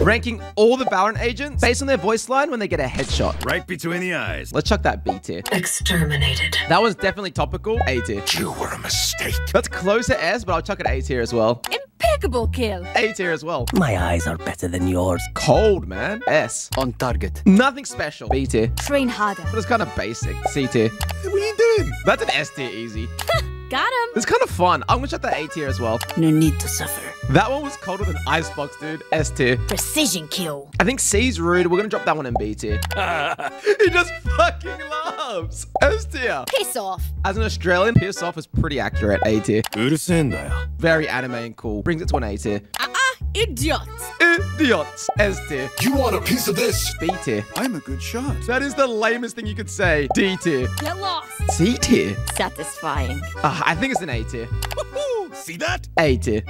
Ranking all the Valorant agents based on their voice line when they get a headshot. Right between the eyes. Let's chuck that B tier. Exterminated. That was definitely topical. A tier. You were a mistake. That's close to S, but I'll chuck it A tier as well. Impeccable kill. A tier as well. My eyes are better than yours. Cold, man. S. On target. Nothing special. B tier. Train harder. But it's kind of basic. C tier. What are you doing? That's an S tier easy. Got him. It's kind of fun. I'm gonna chuck that A tier as well. No need to suffer. That one was colder than Icebox, dude. S tier. Precision kill. I think C's rude. We're going to drop that one in B tier. he just fucking loves. S tier. Piss off. As an Australian, piss off is pretty accurate. A tier. Very anime and cool. Brings it to an A tier. Uh-uh, Idiot. Idiots. S tier. You want a piece of this? B tier. I'm a good shot. That is the lamest thing you could say. D tier. Get lost. C tier. Satisfying. Uh, I think it's an A tier. See that? A tier.